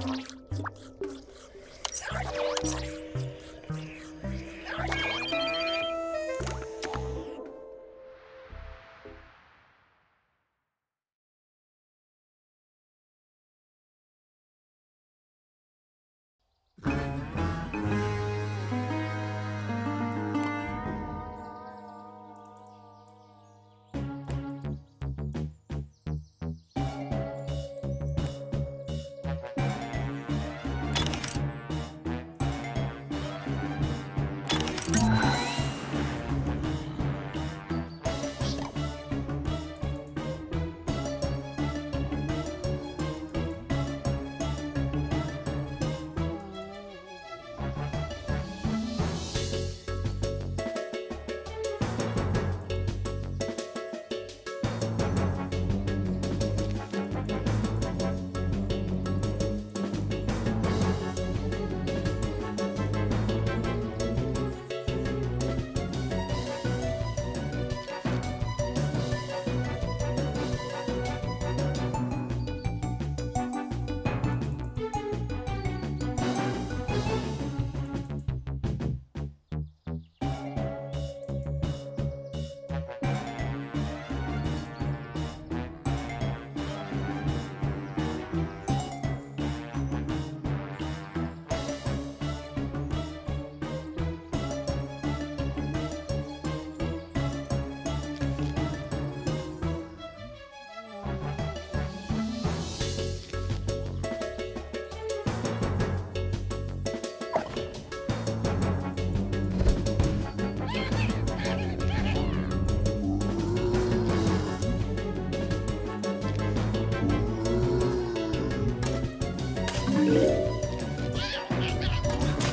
ちょっと。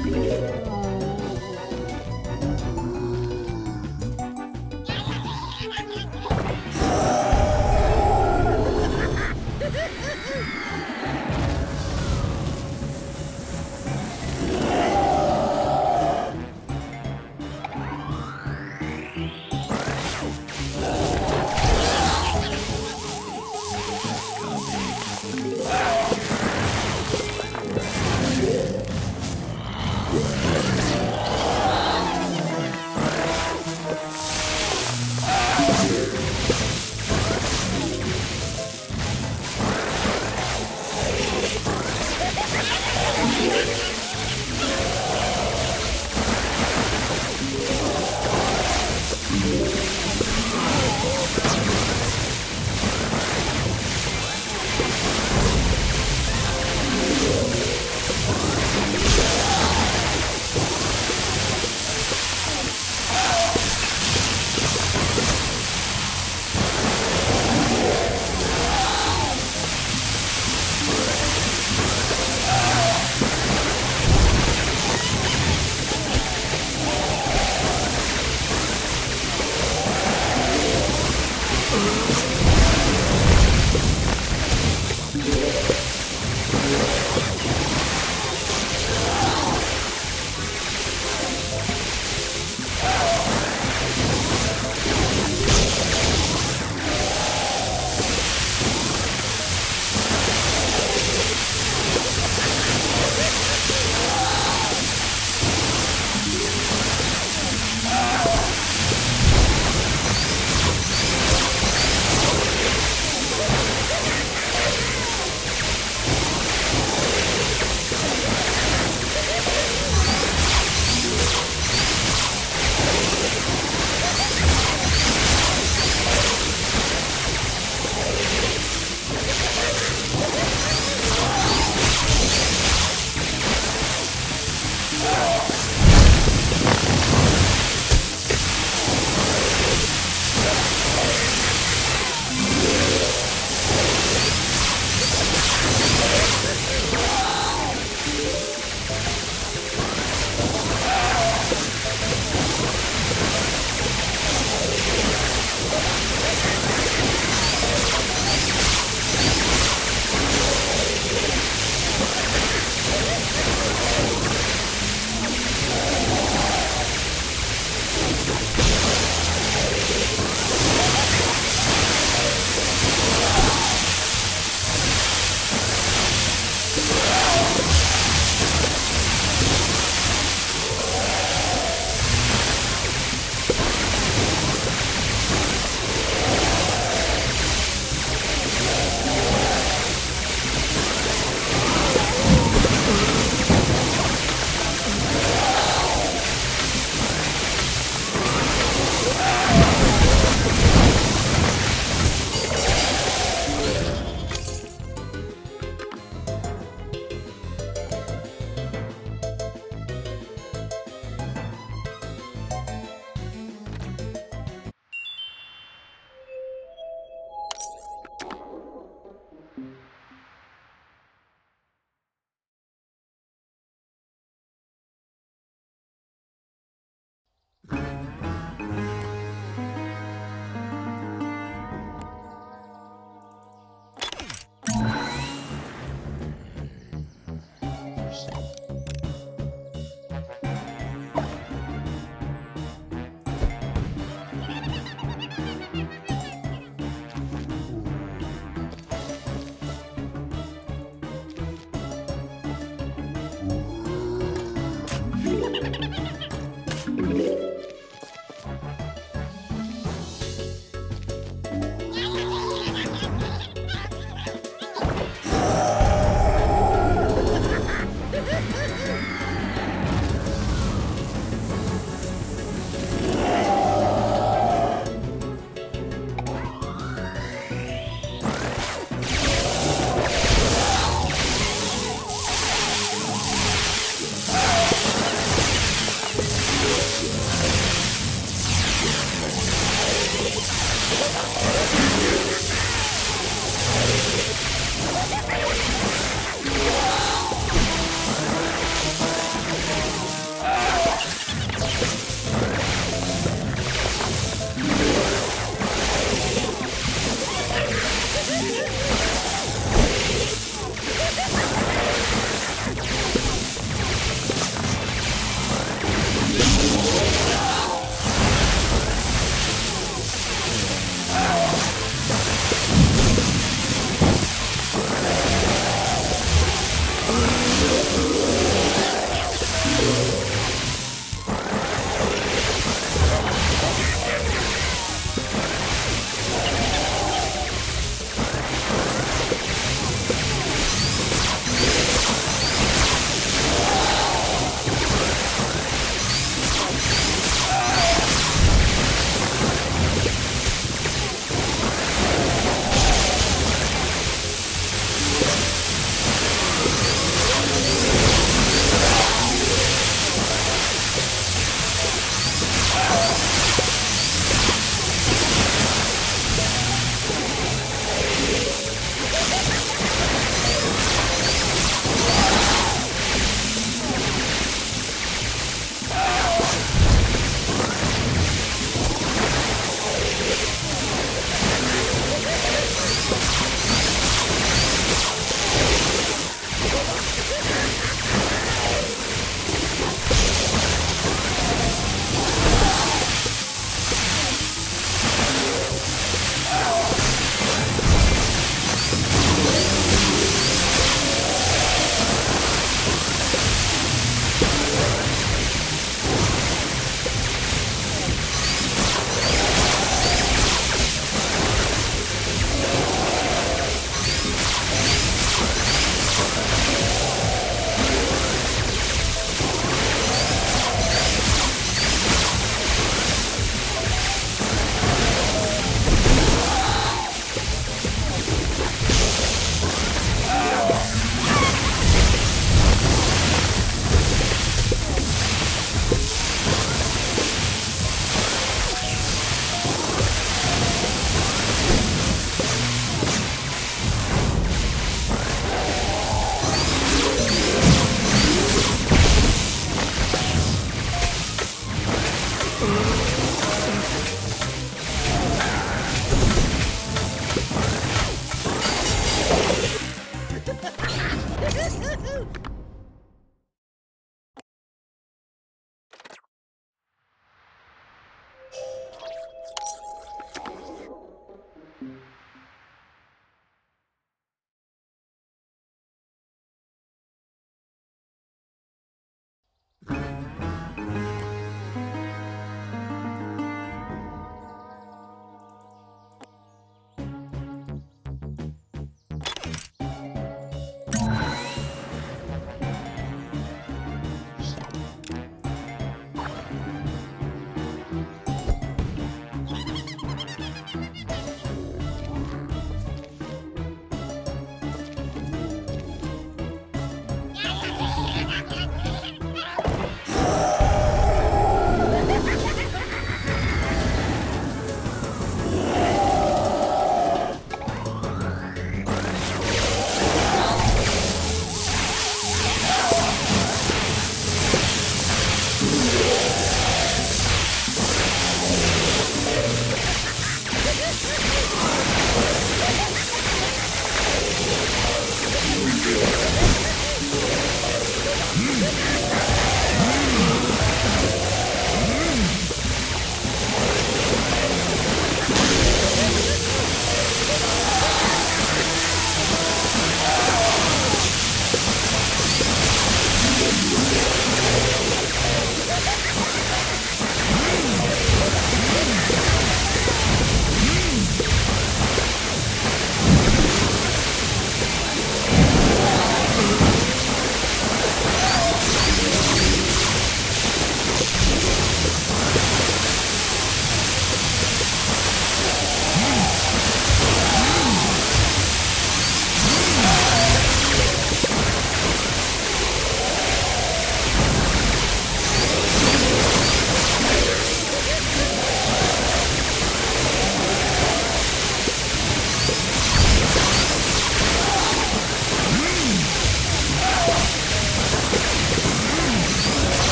Thank